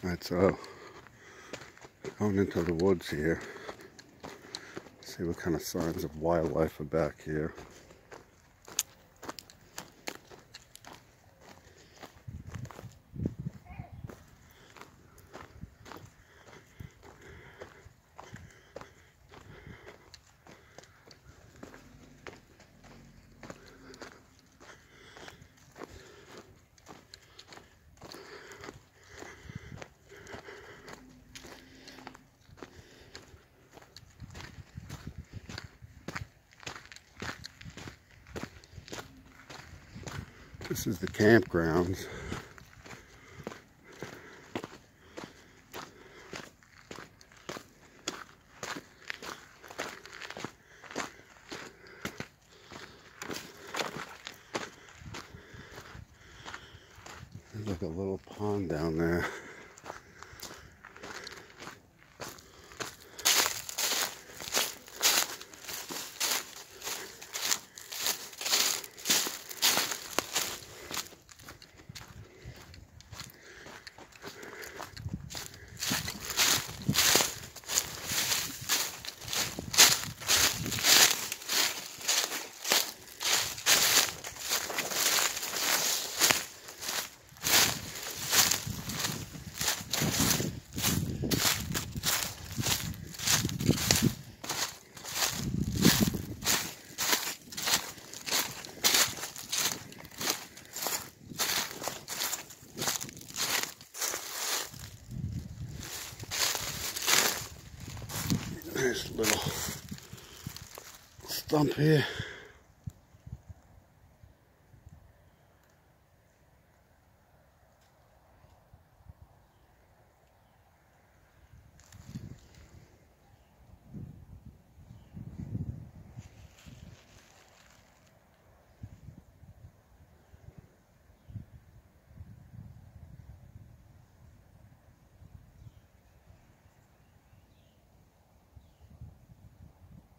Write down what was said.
Right, so going into the woods here. See what kind of signs of wildlife are back here. This is the campgrounds. There's like a little pond down there. Nice little stump here.